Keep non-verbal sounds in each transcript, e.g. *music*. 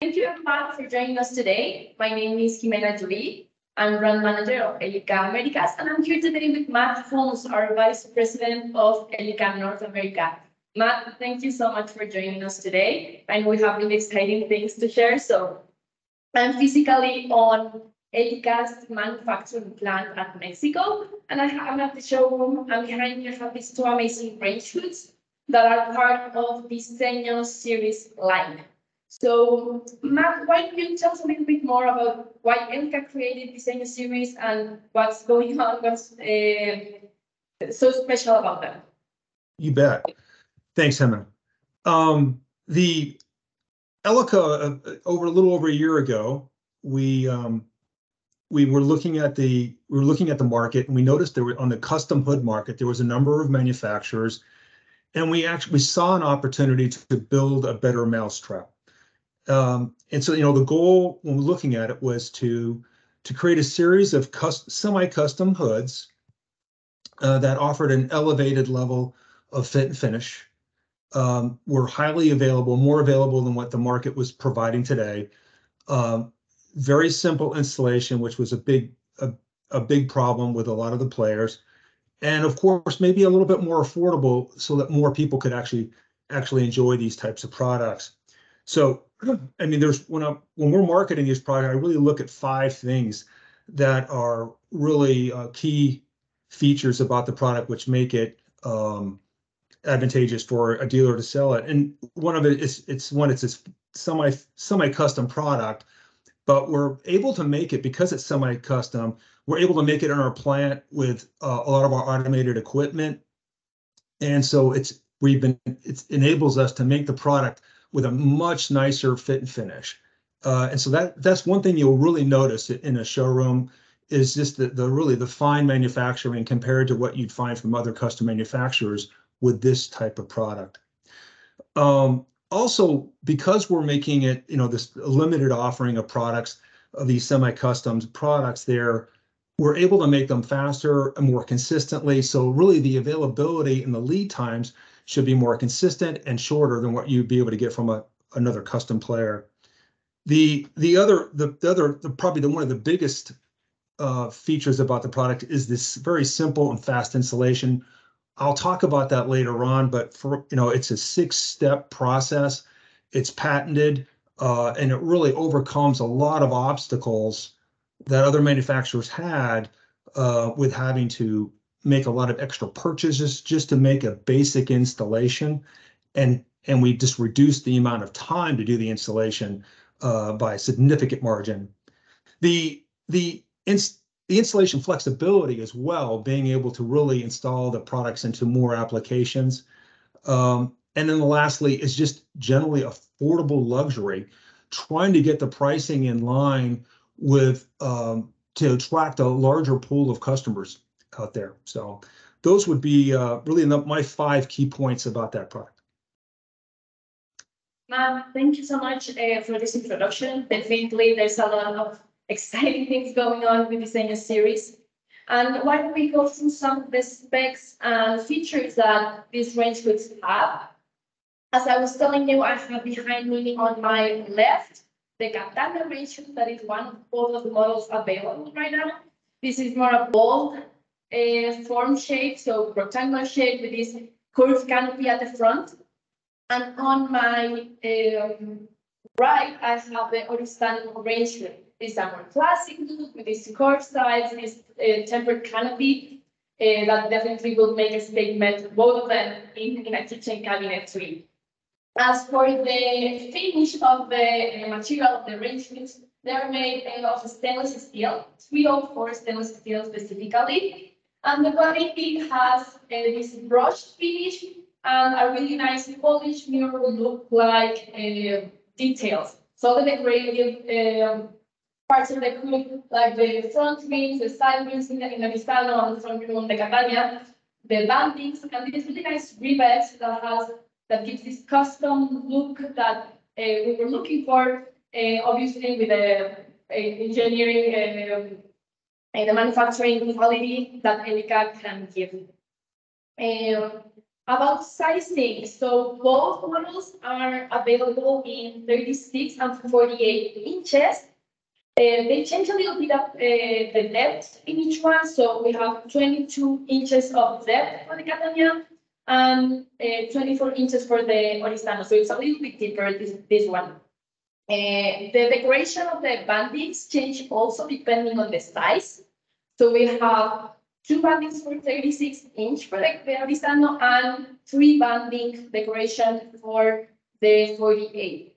Thank you everyone for joining us today. My name is Jimena Lluhi. I'm brand manager of Elica Americas, and I'm here today with Matt Holmes, our vice president of Elica North America. Matt, thank you so much for joining us today. And we have really exciting things to share. So I'm physically on Elica's manufacturing plant at Mexico, and I have at the showroom, and behind me I have these two amazing range hoods that are part of the Disegno series line. So Matt, why don't you tell us a little bit more about why Elica created Disegno series and what's going on, what's uh, so special about them? You bet. Thanks, Hema. Um, the Elica, uh, over a little over a year ago, we um, we were looking at the we were looking at the market and we noticed there were on the custom hood market there was a number of manufacturers, and we actually we saw an opportunity to build a better mousetrap. Um, and so you know the goal when we're looking at it was to to create a series of semi-custom hoods uh, that offered an elevated level of fit and finish um, were highly available, more available than what the market was providing today. Um, very simple installation, which was a big a, a big problem with a lot of the players, and of course maybe a little bit more affordable so that more people could actually actually enjoy these types of products. So I mean, there's when I when we're marketing these products, I really look at five things that are really uh, key features about the product which make it um, advantageous for a dealer to sell it. And one of it is it's one it's a semi semi custom product, but we're able to make it because it's semi custom. We're able to make it in our plant with uh, a lot of our automated equipment, and so it's we've been it enables us to make the product with a much nicer fit and finish. Uh, and so that that's one thing you'll really notice in a showroom is just the, the really the fine manufacturing compared to what you'd find from other custom manufacturers with this type of product. Um, also, because we're making it, you know, this limited offering of products, of these semi-customs products there, we're able to make them faster and more consistently. So really the availability and the lead times should be more consistent and shorter than what you'd be able to get from a, another custom player. The the other the, the other the, probably the one of the biggest uh, features about the product is this very simple and fast installation I'll talk about that later on, but for you know, it's a six-step process. It's patented, uh, and it really overcomes a lot of obstacles that other manufacturers had uh, with having to make a lot of extra purchases just to make a basic installation, and and we just reduced the amount of time to do the installation uh, by a significant margin. The the inst the installation flexibility as well, being able to really install the products into more applications. Um, and then lastly is just generally affordable luxury, trying to get the pricing in line with um, to attract a larger pool of customers out there. So those would be uh, really my five key points about that product. Thank you so much uh, for this introduction. Definitely, there's a lot of *laughs* exciting things going on with the Disegno series. And why don't we go through some of the specs and features that these range hoods have? As I was telling you, I have behind me on my left the Catania range that is one of of the models available right now. This is more of a bold uh, form shape, so rectangular shape with this curved canopy at the front. And on my um, right, I have the Oristano range hood. This a more classic look with this curved sides, this uh, tempered canopy. Uh, that definitely will make a statement, both of them in, in a kitchen cabinet suite. As for the finish of the material of the arrangements, they're made uh, of stainless steel, 304 stainless steel specifically. And the body has uh, this brushed finish and a really nice polished mirror look like uh, details. So the decorative um, parts of the hood, like the front wings, the side wings in the, in the Oristano and the front wing on the Catania, the bandings, and this really nice rivet that has that gives this custom look that uh, we were looking for, uh, obviously with the uh, engineering and the manufacturing quality that Elica can give. Um, About sizing, so both models are available in thirty-six and forty-eight inches. Uh, they change a little bit of uh, the depth in each one, so we have twenty-two inches of depth for the Catania and uh, twenty-four inches for the Oristano, so it's a little bit deeper, this, this one. Uh, the decoration of the bandings change also depending on the size. So we have two bandings for thirty-six inch for the the and three banding decoration for the forty-eight.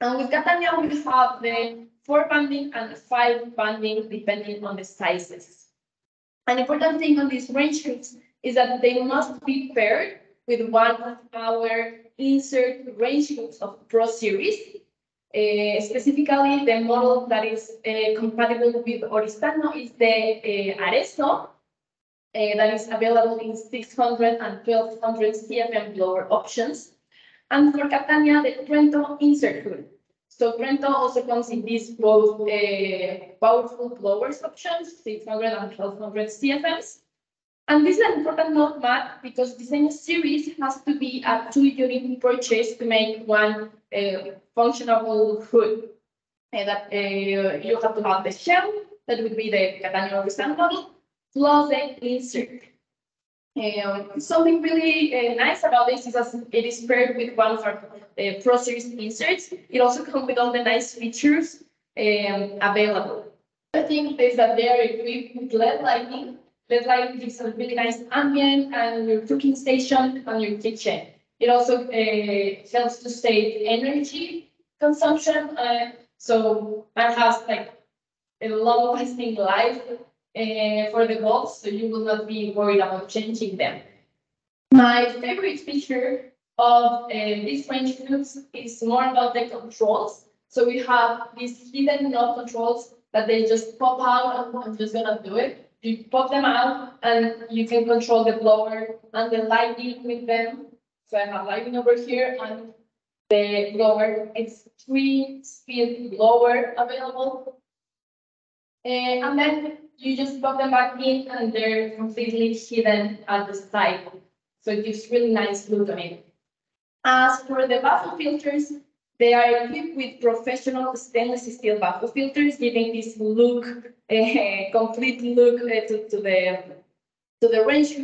And with Catania, we have the four banding and five banding depending on the sizes. An important thing on these range hooks is that they must be paired with one of our insert range hooks of Pro Series. Uh, specifically, the model that is uh, compatible with Oristano is the uh, uh, that is available in 600 and 1200 CFM blower options. And for Catania, the Trento insert hood. So Trento also comes in these both uh, powerful blowers options, 600 and 1200 CFMs. And this is an important note, Matt, because Disegno series has to be a two-unit purchase to make one uh, functional hood. And that uh, you have to have the shell, that would be the Catania Oristano model, plus the insert. Um, something really uh, nice about this is that it is paired with one of our uh, Pro Series inserts. It also comes with all the nice features um, available. The thing is that they are equipped with LED lighting. LED lighting gives a really nice ambient and your cooking station and your kitchen. It also uh, helps to save energy consumption. Uh, so it has like a long lasting life uh, for the bulbs, so you will not be worried about changing them. My favorite feature of these range hooks is more about the controls. So we have these hidden knob controls that they just pop out, and I'm just gonna do it. You pop them out and you can control the blower and the lighting with them. So I have lighting over here and the blower, it's three speed blower available. Uh, and then you just pop them back in and they're completely hidden at the side. So it gives really nice look on it. As for the baffle filters, they are equipped with professional stainless steel baffle filters, giving this look, a *laughs* complete look uh, to, to the to the range.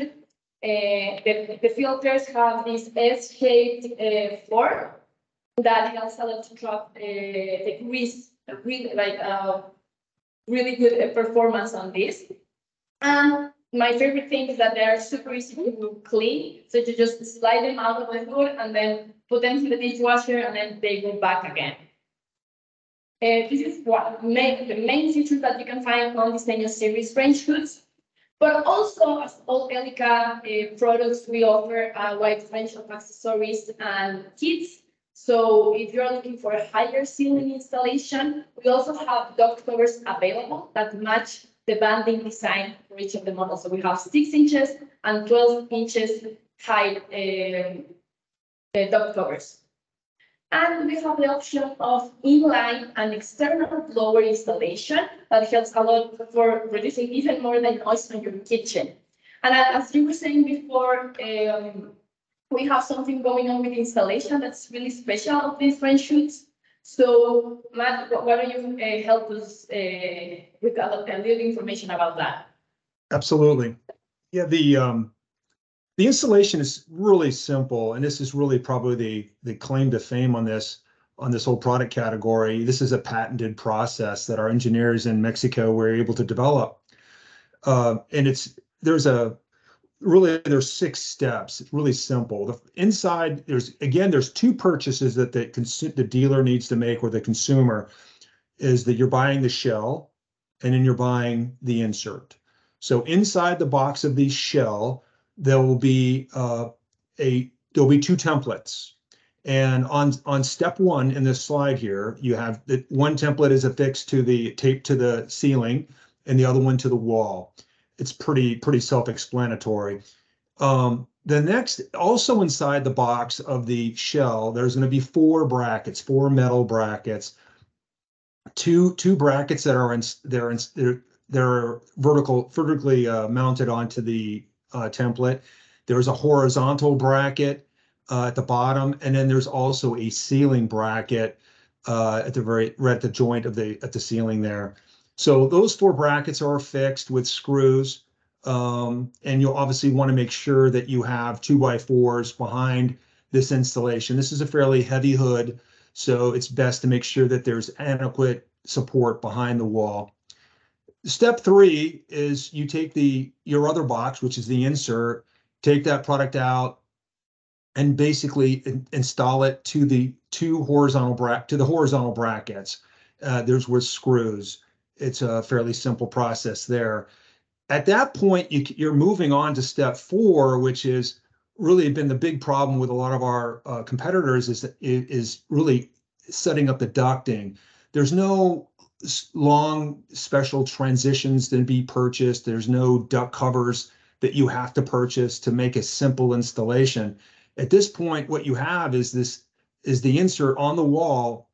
Uh, the, the filters have this S-shaped uh, form that helps a lot to drop uh, the grease, really like uh, really good uh, performance on this. My favorite thing is that they are super easy to clean. So you just slide them out of the hood and then put them in the dishwasher and then they go back again. Uh, this is what main, the main features that you can find on Disegno series range hoods. But also, as all Elica uh, products, we offer a wide range of accessories and kits. So if you're looking for a higher ceiling installation, we also have duct covers available that match the banding design of the models. So we have six inches and 12 inches high um, uh, duct covers. And we have the option of inline and external blower installation that helps a lot for reducing even more the noise in your kitchen. And as you were saying before, um, we have something going on with installation that's really special of these range hoods. So Matt, why don't you uh, help us uh, with a little, a little information about that? Absolutely. Yeah, the um, the installation is really simple, and this is really probably the the claim to fame on this on this whole product category. This is a patented process that our engineers in Mexico were able to develop, uh, and it's there's a really there's six steps. It's really simple. The inside there's again there's two purchases that the consu- the dealer needs to make or the consumer is that you're buying the shell and then you're buying the insert. So inside the box of the shell, there will be uh, a there'll be two templates. And on on step one in this slide here, you have the one template is affixed to the tape to the ceiling and the other one to the wall. It's pretty pretty self-explanatory. Um, the next, also inside the box of the shell, there's going to be four brackets, four metal brackets, two two brackets that are in they're in they're, they're vertical vertically uh, mounted onto the uh, template, There's a horizontal bracket uh, at the bottom, and then there's also a ceiling bracket uh, at the very right at the joint of the at the ceiling there. So those four brackets are fixed with screws. Um, and you'll obviously want to make sure that you have two by fours behind this installation. This is a fairly heavy hood, so it's best to make sure that there's adequate support behind the wall. Step three is you take the your other box, which is the insert, take that product out, and basically in, install it to the two horizontal bra to the horizontal brackets. Uh, there's with screws. It's a fairly simple process there. At that point, you, you're moving on to step four, which is really been the big problem with a lot of our uh, competitors is is really setting up the ducting. There's no long special transitions to be purchased. There's no duct covers that you have to purchase to make a simple installation. At this point, what you have is this is the insert on the wall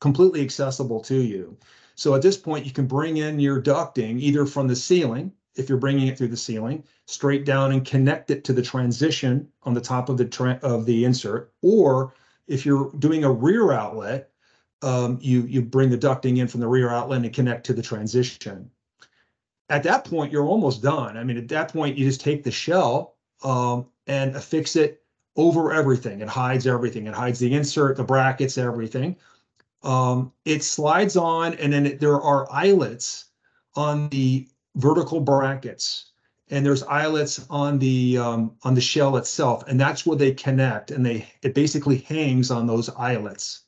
completely accessible to you. So at this point, you can bring in your ducting either from the ceiling, if you're bringing it through the ceiling, straight down and connect it to the transition on the top of the of the insert, or if you're doing a rear outlet, um, you you bring the ducting in from the rear outlet and connect to the transition. At that point, you're almost done. I mean, at that point, you just take the shell um, and affix it over everything. It hides everything. It hides the insert, the brackets, everything. Um, it slides on, and then it, there are eyelets on the vertical brackets, and there's eyelets on the um, on the shell itself, and that's where they connect, and they it basically hangs on those eyelets.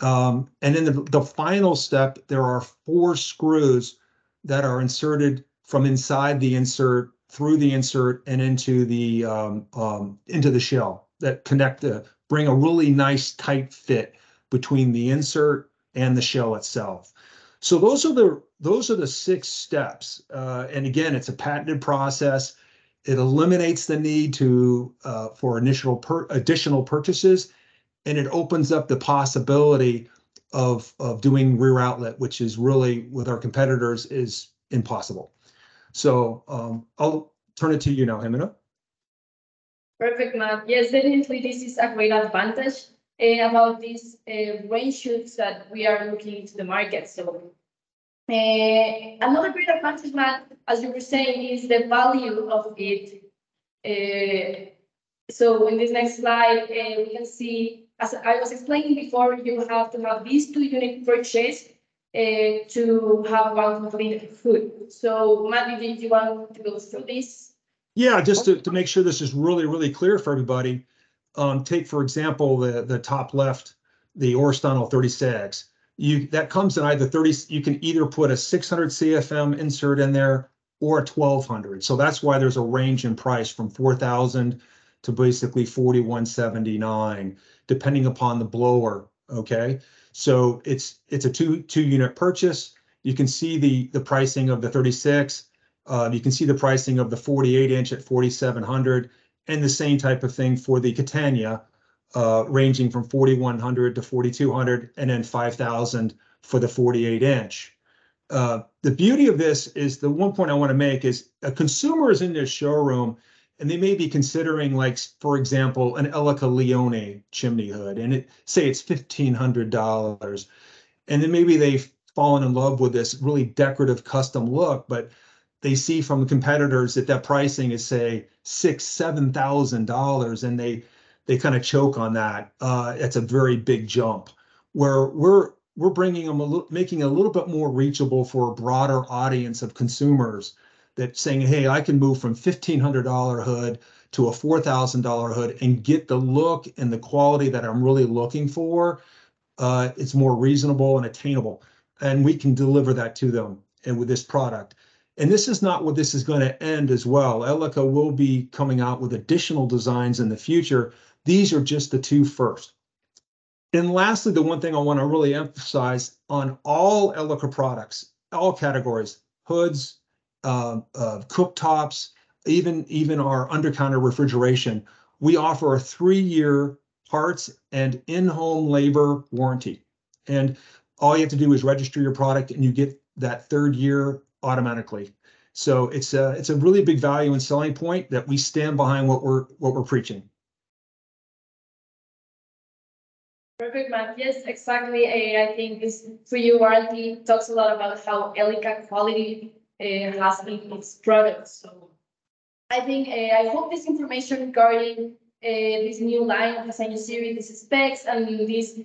Um, and then the, the final step, there are four screws that are inserted from inside the insert through the insert and into the um, um, into the shell that connect the bring a really nice tight fit between the insert and the shell itself. So those are the those are the six steps. Uh, and again, it's a patented process. It eliminates the need to uh, for initial per, additional purchases, and it opens up the possibility of of doing rear outlet, which is really with our competitors is impossible. So um, I'll turn it to you now, Jimena. Perfect, Matt. Yes, definitely this is a great advantage about these uh, ratios that we are looking into the market. So uh, another great advantage, Matt, as you were saying, is the value of it. So in this next slide, we can see, as I was explaining before, you have to have these two unit purchase uh, to have one complete hood. So Matt, did you want to go through this? Yeah, just to, to make sure this is really, really clear for everybody. Um, take, for example, the, the top left, the Oristano 36. You, that comes in either 30, you can either put a 600 CFM insert in there or a 1200. So that's why there's a range in price from 4,000 to basically 4179, depending upon the blower, okay? So it's it's a two two unit purchase. You can see the the pricing of the 36. Uh, you can see the pricing of the 48 inch at 4,700 and the same type of thing for the Catania, uh, ranging from 4,100 to 4,200 and then 5,000 for the 48 inch. Uh, the beauty of this is the one point I want to make is a consumer is in this showroom and they may be considering like for example an Elica Leone chimney hood and it say it's $1500 and then maybe they've fallen in love with this really decorative custom look but they see from competitors that that pricing is say six seven thousand dollars and they they kind of choke on that uh it's a very big jump. Where we're we're bringing them a little making a little bit more reachable for a broader audience of consumers that saying hey i can move from $1500 hood to a $4000 hood and get the look and the quality that i'm really looking for uh, it's more reasonable and attainable. And we can deliver that to them and with this product and this is not what this is going to end as well. Elica will be coming out with additional designs in the future. These are just the two first. And lastly, the one thing I want to really emphasize on all Elica products, all categories, hoods, uh, uh, cooktops, even, even our undercounter refrigeration, we offer a three-year parts and in-home labor warranty. And all you have to do is register your product and you get that third year automatically. So it's a it's a really big value and selling point that we stand behind what we're what we're preaching. Perfect, Matt. Yes, exactly. I think this three-year warranty talks a lot about how Elica quality uh, has been its product. So I think uh, I hope this information regarding uh, this new line of Hassania series, these specs, and these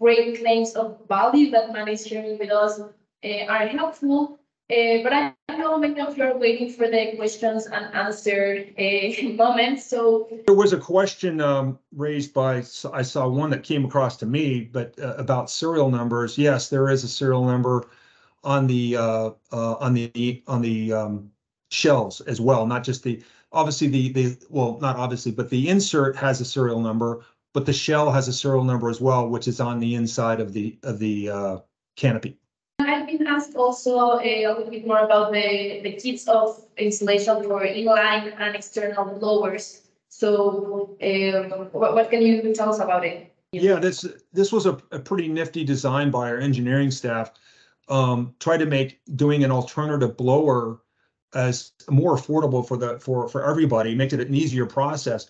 great claims of value that Matt is sharing with us are helpful. Uh, but I know many of you are waiting for the questions and answer *laughs* uh, moment. So There was a question um, raised by, I saw one that came across to me, but uh, about serial numbers. Yes, there is a serial number on the uh, uh, on the on the um, shells as well, not just the obviously the the well, not obviously, but the insert has a serial number, but the shell has a serial number as well, which is on the inside of the of the uh, canopy. Asked also uh, a little bit more about the, the kits of installation for inline and external blowers. So um, what, what can you tell us about it? Yeah, this this was a, a pretty nifty design by our engineering staff. Um, try to make doing an alternative blower as more affordable for the for for everybody, make it an easier process.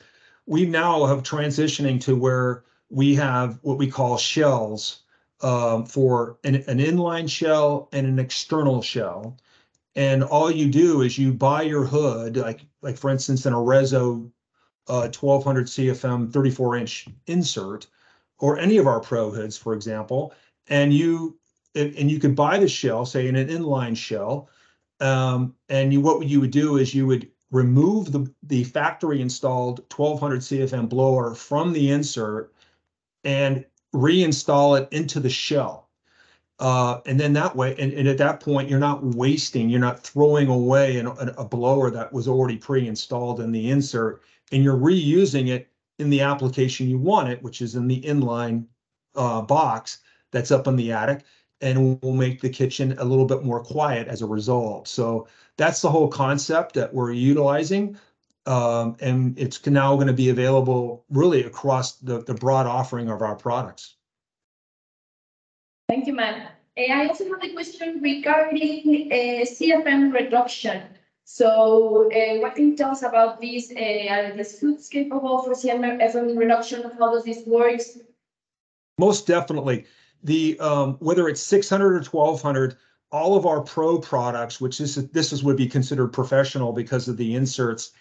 We now have transitioning to where we have what we call shells um, for an, an inline shell and an external shell. And all you do is you buy your hood, like like for instance, in Arezzo uh, 1200 CFM 34 inch insert, or any of our pro hoods, for example, and you and, you could buy the shell, say in an inline shell, um, and you what you would do is you would remove the the factory installed 1200 CFM blower from the insert and reinstall it into the shell. Uh, and then that way, and, and at that point, you're not wasting, you're not throwing away an, a, blower that was already pre-installed in the insert, and you're reusing it in the application you want it, which is in the inline uh, box that's up in the attic, and will make the kitchen a little bit more quiet as a result. So that's the whole concept that we're utilizing. Um, and it's now going to be available really across the, the broad offering of our products. Thank you, Matt. Uh, I also have a question regarding uh, CFM reduction. So uh, what can you tell us about this? Uh, are these foods capable for CFM reduction? How does this work? Most definitely. The um, whether it's 600 or 1200, all of our pro products, which this is this is would be considered professional because of the inserts,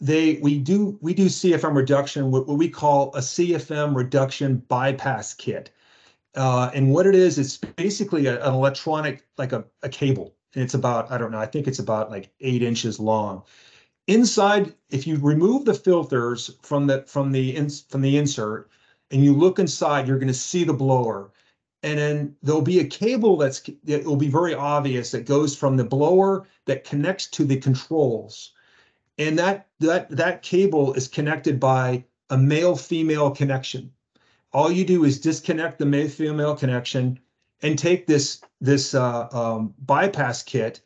they we do we do CFM reduction, what, what we call a CFM reduction bypass kit. Uh, and what it is, it's basically a, an electronic, like a, a cable. And it's about, I don't know, I think it's about like eight inches long. Inside, if you remove the filters from the from the ins from the insert and you look inside, you're going to see the blower. And then there'll be a cable that's it will be very obvious that goes from the blower that connects to the controls. And that that that cable is connected by a male female connection all you do is disconnect the male female connection and take this this uh, um, bypass kit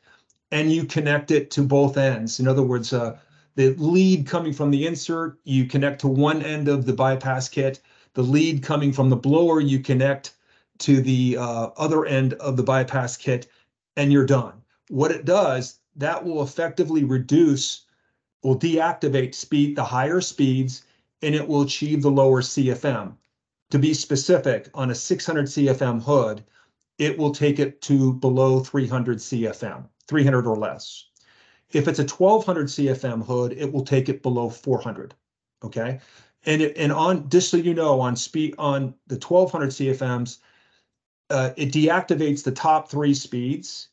and you connect it to both ends. In other words, uh, the lead coming from the insert, you connect to one end of the bypass kit. The lead coming from the blower, you connect to the uh, other end of the bypass kit, and you're done. What it does, that will effectively reduce, will deactivate speed, the higher speeds, and it will achieve the lower CFM to be specific, on a 600 CFM hood, it will take it to below 300 CFM, 300 or less. If it's a 1200 CFM hood, it will take it below 400. Okay, and it, and on just so you know, on speed on the 1200 CFMs, uh, it deactivates the top three speeds,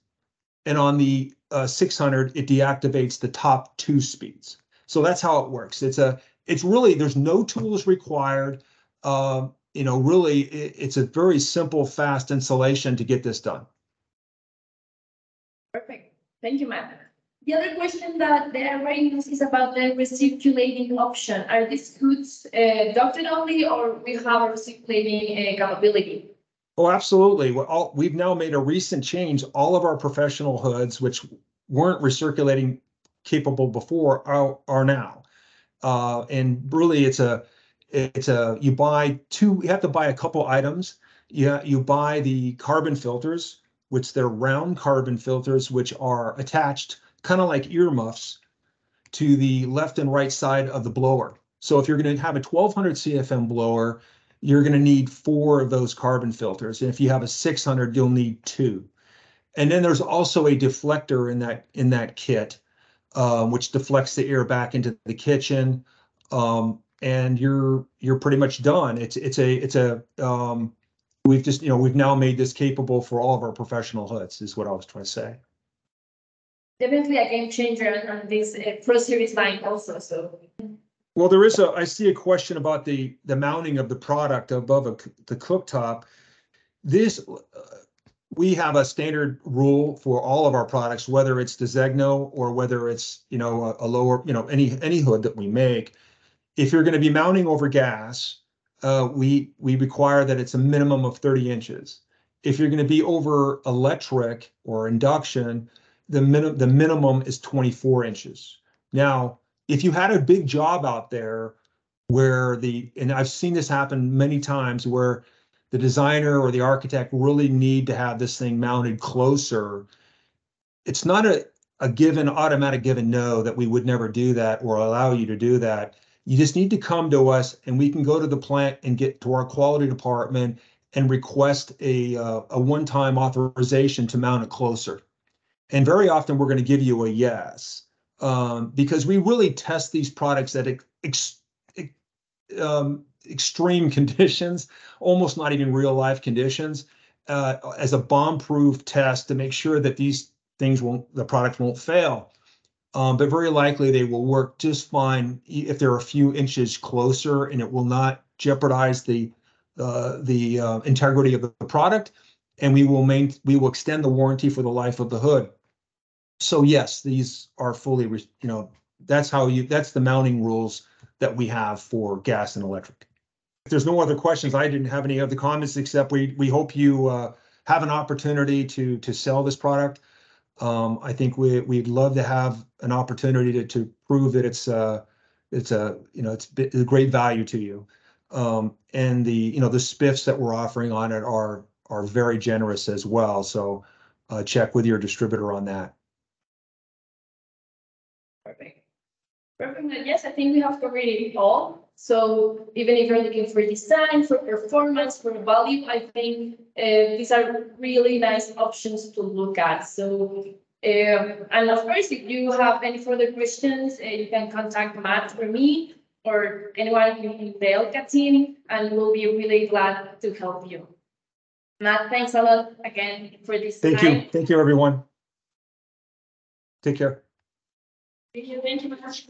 and on the uh, 600, it deactivates the top two speeds. So that's how it works. It's a it's really there's no tools required. Um, you know, really, it, it's a very simple, fast installation to get this done. Perfect. Thank you, Matt. The other question that they are writing us is about the recirculating option. Are these goods uh, only or we have a recirculating uh, capability? Oh, absolutely. All, we've now made a recent change. All of our professional hoods, which weren't recirculating capable before, are, are now. Uh, and really, it's a it's a you buy two you have to buy a couple items you you buy the carbon filters which they're round carbon filters, which are attached kind of like earmuffs to the left and right side of the blower. So if you're going to have a 1200 CFM blower, you're going to need four of those carbon filters. And if you have a 600, you'll need two. And then there's also a deflector in that in that kit, um, which deflects the air back into the kitchen. Um, and you're you're pretty much done. It's it's a it's a um, we've just you know we've now made this capable for all of our professional hoods. Is what I was trying to say. Definitely a game changer on, this uh, Pro Series line also, so. Well, there is a, I see a question about the, the mounting of the product above a the cooktop. This, uh, we have a standard rule for all of our products, whether it's Disegno or whether it's, you know, a, a lower, you know, any, any hood that we make. If you're gonna be mounting over gas, uh, we, we require that it's a minimum of thirty inches. If you're gonna be over electric or induction, the minimum, the minimum is twenty-four inches. Now, if you had a big job out there where the, and I've seen this happen many times where the designer or the architect really need to have this thing mounted closer. It's not a, a given, automatic given no that we would never do that or allow you to do that. You just need to come to us and we can go to the plant and get to our quality department and request a, uh, a one-time authorization to mount it closer. And very often we're going to give you a yes um, because we really test these products at ex, ex, um, extreme *laughs* conditions, almost not even real life conditions, uh, as a bomb-proof test to make sure that these things won't, the product won't fail. Um, but very likely they will work just fine if they're a few inches closer, and it will not jeopardize the uh, the uh, integrity of the product. And we will main, we will extend the warranty for the life of the hood. So yes, these are fully, re- you know, that's how you, that's the mounting rules that we have for gas and electric. If there's no other questions, I didn't have any other comments except we, we hope you uh, have an opportunity to, to sell this product. Um, I think we, we'd love to have an opportunity to, to prove that it's, uh, it's a, you know, it's a great value to you. Um, and the, you know, the spiffs that we're offering on it are, are very generous as well. So uh, check with your distributor on that. Perfect. Perfect, yes, I think we have covered it all. So even if you're looking for design, for performance, for value, I think uh, these are really nice options to look at. So, um, and of course, if you have any further questions, uh, you can contact Matt or me or anyone in the Elica team, and we'll be really glad to help you. Matt, thanks a lot again for this Thank time. you. Thank you, everyone. Take care. Thank you, thank you much.